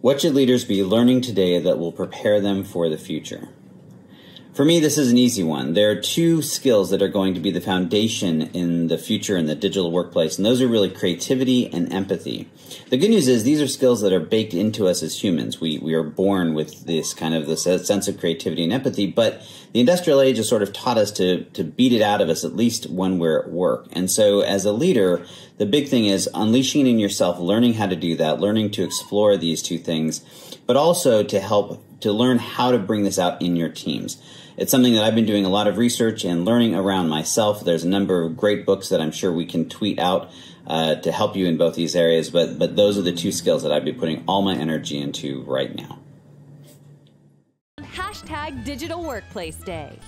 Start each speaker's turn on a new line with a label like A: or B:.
A: What should leaders be learning today that will prepare them for the future? For me, this is an easy one. There are two skills that are going to be the foundation in the future in the digital workplace, and those are really creativity and empathy. The good news is these are skills that are baked into us as humans. We, we are born with this kind of this sense of creativity and empathy, but the industrial age has sort of taught us to, to beat it out of us, at least when we're at work. And so as a leader, the big thing is unleashing in yourself, learning how to do that, learning to explore these two things, but also to help to learn how to bring this out in your teams. It's something that I've been doing a lot of research and learning around myself. There's a number of great books that I'm sure we can tweet out uh, to help you in both these areas, but, but those are the two skills that I'd be putting all my energy into right now.
B: Hashtag Digital Workplace Day.